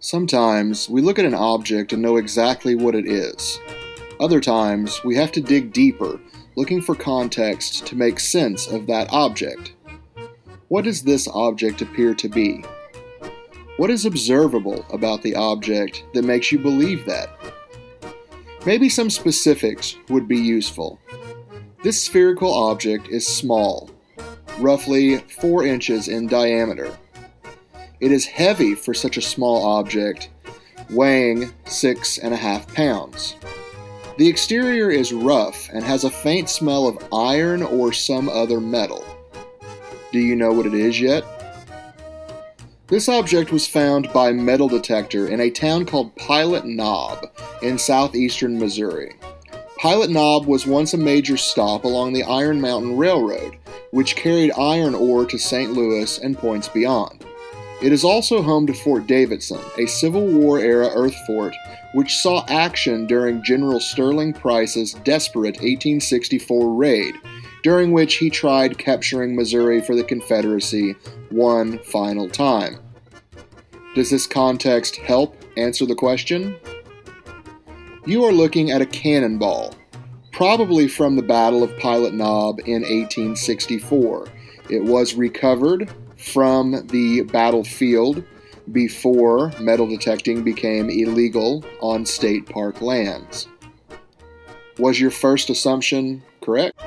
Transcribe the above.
Sometimes we look at an object and know exactly what it is. Other times we have to dig deeper, looking for context to make sense of that object. What does this object appear to be? What is observable about the object that makes you believe that? Maybe some specifics would be useful. This spherical object is small, roughly 4 inches in diameter. It is heavy for such a small object, weighing six and a half pounds. The exterior is rough and has a faint smell of iron or some other metal. Do you know what it is yet? This object was found by metal detector in a town called Pilot Knob in southeastern Missouri. Pilot Knob was once a major stop along the Iron Mountain Railroad, which carried iron ore to St. Louis and points beyond. It is also home to Fort Davidson, a Civil War era earth fort which saw action during General Sterling Price's desperate 1864 raid, during which he tried capturing Missouri for the Confederacy one final time. Does this context help answer the question? You are looking at a cannonball, probably from the Battle of Pilot Knob in 1864. It was recovered from the battlefield before metal detecting became illegal on state park lands. Was your first assumption correct?